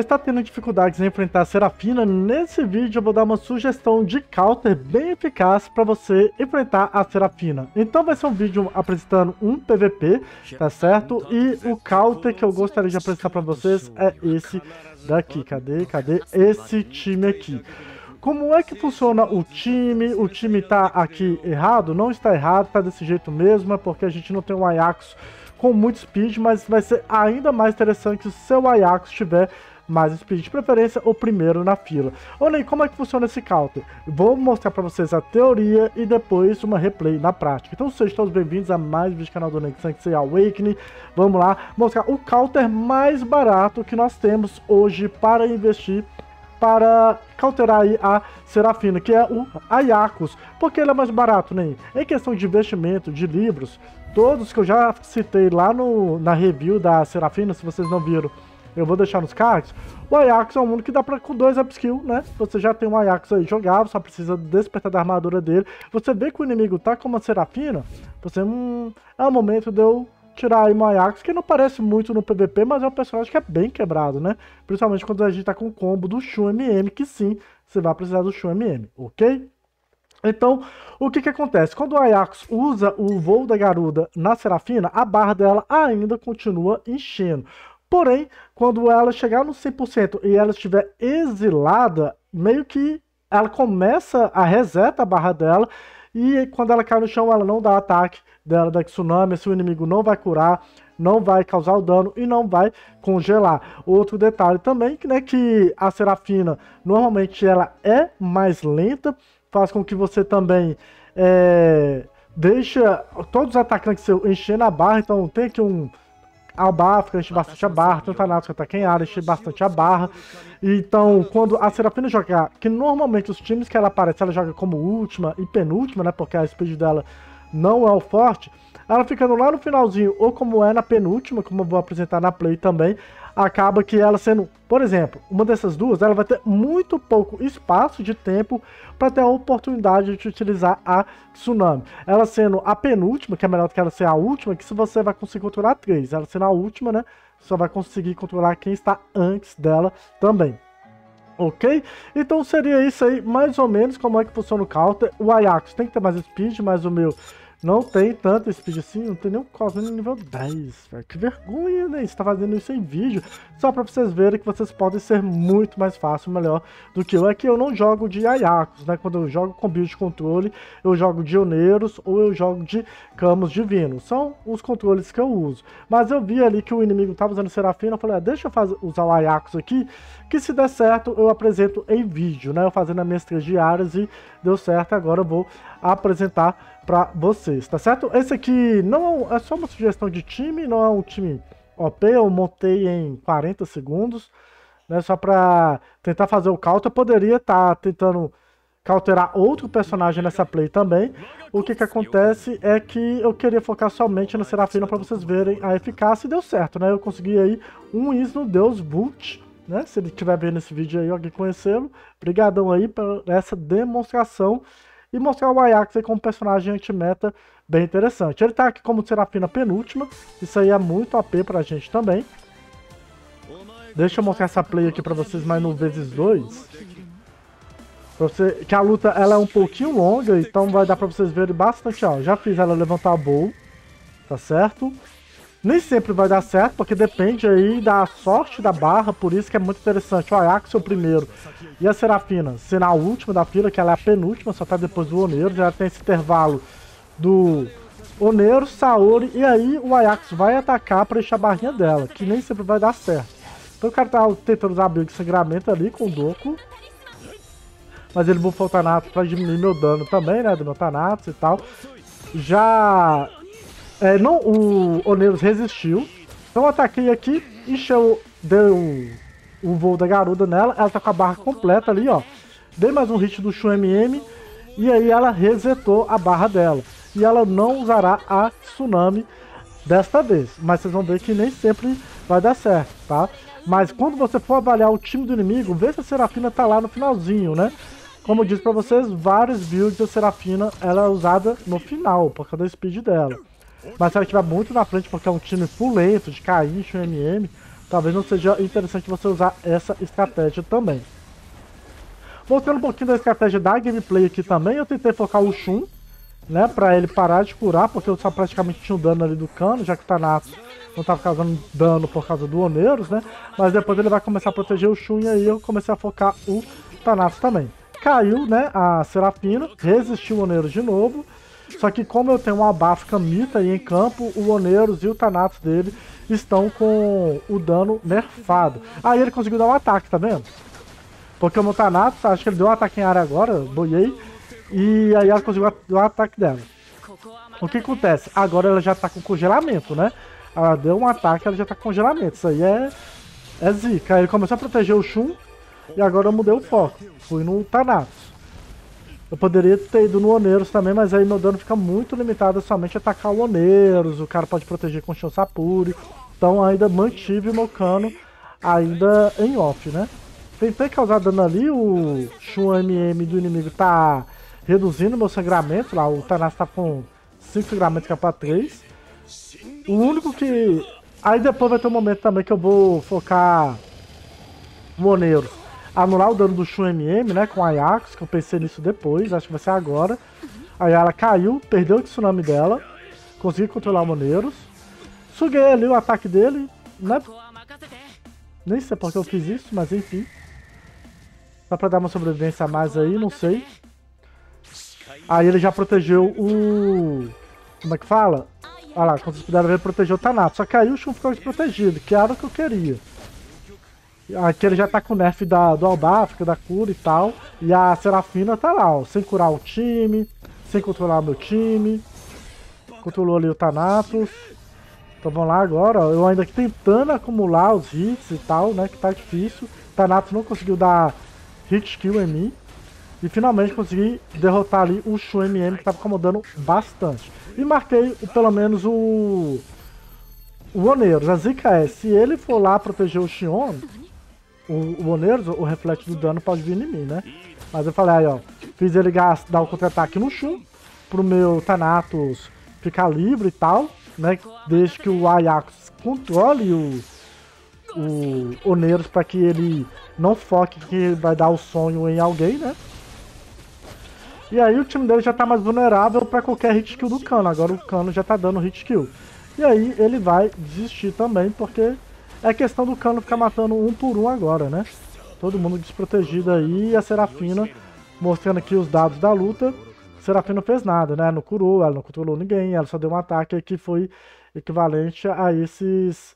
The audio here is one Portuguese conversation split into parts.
está tendo dificuldades em enfrentar a Serafina, nesse vídeo eu vou dar uma sugestão de counter bem eficaz para você enfrentar a Serafina. Então vai ser um vídeo apresentando um PVP, tá certo? E o counter que eu gostaria de apresentar para vocês é esse daqui. Cadê? Cadê? Esse time aqui. Como é que funciona o time? O time tá aqui errado? Não está errado, tá desse jeito mesmo, é porque a gente não tem um Ajax com muito speed, mas vai ser ainda mais interessante se o seu Ajax tiver mais speed de preferência, o primeiro na fila. Olha aí, como é que funciona esse counter? Vou mostrar para vocês a teoria e depois uma replay na prática. Então sejam todos bem-vindos a mais um vídeo do canal do Next Sanctuary Awakening. Vamos lá, mostrar o counter mais barato que nós temos hoje para investir para cauterar aí a Serafina, que é o Ayakos. Porque ele é mais barato, né? Em questão de investimento, de livros, todos que eu já citei lá no, na review da Serafina, se vocês não viram, eu vou deixar nos cards. O Ajax é um mundo que dá pra com dois upskill, né? Você já tem um Ajax aí jogável, só precisa despertar da armadura dele. Você vê que o inimigo tá com uma Serafina, você, hum, é o momento de eu tirar aí o Ajax, que não parece muito no PVP, mas é um personagem que é bem quebrado, né? Principalmente quando a gente tá com o combo do Shun MM, que sim, você vai precisar do Shun MM, ok? Então, o que que acontece? Quando o Ajax usa o voo da garuda na Serafina, a barra dela ainda continua enchendo. Porém, quando ela chegar no 100% e ela estiver exilada, meio que ela começa a reseta a barra dela e quando ela cai no chão, ela não dá ataque dela da tsunami, se o inimigo não vai curar, não vai causar o dano e não vai congelar. Outro detalhe também, né, que a Serafina, normalmente ela é mais lenta, faz com que você também é, deixa todos os atacantes seu enchendo a barra, então tem aqui um a barra fica enche bastante a barra, tanto a Thanatos quanto a Kenara enche bastante a barra. Então, quando a Serafina jogar, que normalmente os times que ela aparece, ela joga como última e penúltima, né? Porque a speed dela não é o forte. Ela ficando lá no finalzinho, ou como é na penúltima, como eu vou apresentar na play também, acaba que ela sendo, por exemplo, uma dessas duas, ela vai ter muito pouco espaço de tempo para ter a oportunidade de utilizar a Tsunami. Ela sendo a penúltima, que é melhor do que ela ser a última, que se você vai conseguir controlar três. Ela sendo a última, né, só vai conseguir controlar quem está antes dela também. Ok? Então seria isso aí, mais ou menos, como é que funciona o counter. O Ajax tem que ter mais speed, mas o meu não tem tanto speed assim, não tem nem o Cosmo nível 10, velho. Que vergonha, né? Você tá fazendo isso em vídeo, só pra vocês verem que vocês podem ser muito mais fácil, melhor do que eu. É que eu não jogo de Ayakos, né? Quando eu jogo com build de controle, eu jogo de Oneiros ou eu jogo de Camus Divinos. São os controles que eu uso. Mas eu vi ali que o inimigo tava usando Serafina, eu falei, ah, deixa eu fazer, usar o Ayakos aqui, que se der certo eu apresento em vídeo, né? Eu fazendo as minhas três diárias e deu certo, agora eu vou apresentar para vocês, tá certo? Esse aqui não é só uma sugestão de time, não é um time OP, eu montei em 40 segundos, né, só para tentar fazer o counter, eu poderia estar tá tentando cauterar outro personagem nessa play também. O que que acontece é que eu queria focar somente na Serafina para vocês verem a eficácia e deu certo, né? Eu consegui aí um is no Deus Vult, né? Se ele estiver vendo esse vídeo aí, alguém conhecê-lo, brigadão aí por essa demonstração e mostrar o Ajax aí como personagem anti-meta bem interessante. Ele tá aqui como Serafina penúltima, isso aí é muito AP pra gente também. Deixa eu mostrar essa play aqui pra vocês mais no vezes 2. Você, que a luta ela é um pouquinho longa, então vai dar pra vocês verem bastante, ó. Já fiz ela levantar a bowl, tá certo? Nem sempre vai dar certo, porque depende aí da sorte da barra, por isso que é muito interessante. O Ajax é o primeiro e a Serafina será a última da fila, que ela é a penúltima, só tá depois do Oneiro, já tem esse intervalo do Oneiro, Saori, e aí o Ajax vai atacar para encher a barrinha dela, que nem sempre vai dar certo. Então o cara tá tentando usar de sangramento ali com o Doku, mas ele bufa o Thanatos pra diminuir meu dano também, né, do meu Thanatos e tal. Já é, não, o Oneiros resistiu. Então eu ataquei aqui, encheu, deu o voo da garuda nela. Ela tá com a barra completa ali, ó. Dei mais um hit do Shu MM. E aí ela resetou a barra dela. E ela não usará a Tsunami desta vez. Mas vocês vão ver que nem sempre vai dar certo, tá? Mas quando você for avaliar o time do inimigo, vê se a Serafina tá lá no finalzinho, né? Como eu disse pra vocês, vários builds da Serafina ela é usada no final, por causa da speed dela. Mas se ela estiver muito na frente, porque é um time full lento, de Kaish, MM, talvez não seja interessante você usar essa estratégia também. Voltando um pouquinho da estratégia da gameplay aqui também, eu tentei focar o Shun, né, pra ele parar de curar, porque eu só praticamente tinha o dano ali do cano, já que o Thanatos não tava causando dano por causa do Oneiros, né, mas depois ele vai começar a proteger o Shun e aí eu comecei a focar o Thanatos também. Caiu, né, a Serafina, resistiu o Oneiros de novo, só que como eu tenho uma Bafka Mita aí em campo, o Oneiros e o Thanatos dele estão com o dano nerfado. Aí ele conseguiu dar um ataque, tá vendo? Porque o meu Thanatos, acho que ele deu um ataque em área agora, boiei, e aí ela conseguiu dar um ataque dela. O que acontece? Agora ela já tá com congelamento, né? Ela deu um ataque, ela já tá com congelamento. Isso aí é, é zica. Aí ele começou a proteger o Shun, e agora eu mudei o foco. Fui no Thanatos. Eu poderia ter ido no Oneiros também, mas aí meu dano fica muito limitado somente atacar o Oneiros. O cara pode proteger com o Sapuri. Então ainda mantive o meu cano ainda em off, né? Tentei causar dano ali, o Shun MM do inimigo tá reduzindo meu sangramento lá, o Thanas tá com 5 sangramentos que é pra 3. O único que... Aí depois vai ter um momento também que eu vou focar no Oneiros anular o dano do Shun MM, né, com a Ajax, que eu pensei nisso depois, acho que vai ser agora. Aí ela caiu, perdeu o tsunami dela, consegui controlar o Moneiros. Suguei ali o ataque dele, né? Nem sei porque eu fiz isso, mas enfim. Só pra dar uma sobrevivência a mais aí, não sei. Aí ele já protegeu o... Como é que fala? Olha lá, como vocês puderam ver, protegeu o Thanatos. Só que aí o Shun ficou desprotegido, que era o que eu queria. Aqui ele já tá com o nerf da, do Albáfrica, da cura e tal. E a Serafina tá lá, ó, sem curar o time, sem controlar meu time. Controlou ali o Thanatos. Então vamos lá agora, ó. Eu ainda aqui tentando acumular os hits e tal, né? Que tá difícil. Thanatos não conseguiu dar hit kill em mim. E finalmente consegui derrotar ali o Shu MM que tava incomodando bastante. E marquei pelo menos o. O Oneiros. A zica é, se ele for lá proteger o Xion, o, o o reflexo do dano pode vir em mim, né? Mas eu falei aí, ó, fiz ele dar o contra-ataque no Shun, pro meu Thanatos ficar livre e tal, né? Desde que o Ajax controle o, o Oneiros para que ele não foque que vai dar o sonho em alguém, né? E aí o time dele já tá mais vulnerável para qualquer hit kill do Cano. Agora o Cano já tá dando hit kill. E aí ele vai desistir também, porque é questão do Cano ficar matando um por um agora, né? Todo mundo desprotegido aí e a Serafina mostrando aqui os dados da luta. A Serafina fez nada, né? Não curou, ela não controlou ninguém, ela só deu um ataque que foi equivalente a esses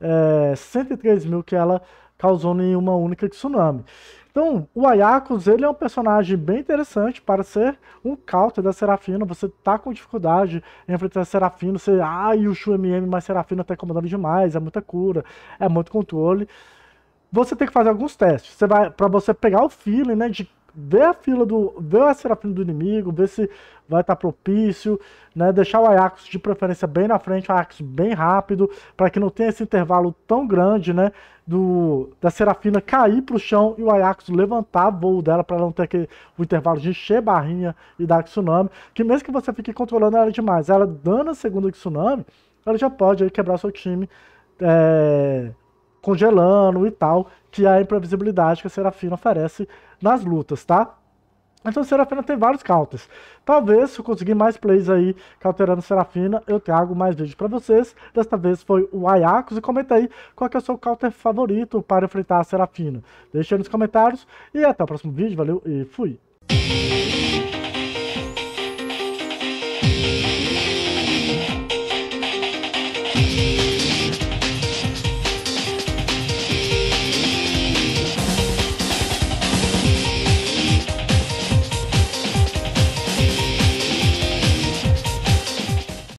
é, 103 mil que ela causou em uma única tsunami. Então, o Ayakos, ele é um personagem bem interessante para ser um counter da Serafina. Você tá com dificuldade em enfrentar a Serafina, você, ai, ah, o Shu MM mais Serafina tá incomodando demais, é muita cura, é muito controle. Você tem que fazer alguns testes. Você vai para você pegar o feeling, né, de ver a fila do. ver a serafina do inimigo, ver se vai estar tá propício, né? Deixar o Ajax de preferência bem na frente, o Ajax bem rápido, para que não tenha esse intervalo tão grande, né? Do, da Serafina cair para o chão e o Ajax levantar voo dela para não ter aquele, o intervalo de encher barrinha e dar tsunami. Que mesmo que você fique controlando ela demais, ela dando a segunda tsunami, ela já pode aí, quebrar seu time. É, congelando e tal, que é a imprevisibilidade que a Serafina oferece nas lutas, tá? Então a Serafina tem vários counters. Talvez, se eu conseguir mais plays aí counterando Serafina, eu trago mais vídeos para vocês. Desta vez foi o Ayakos. E comenta aí qual é o seu counter favorito para enfrentar a Serafina. Deixa aí nos comentários. E até o próximo vídeo. Valeu e fui!